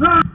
high.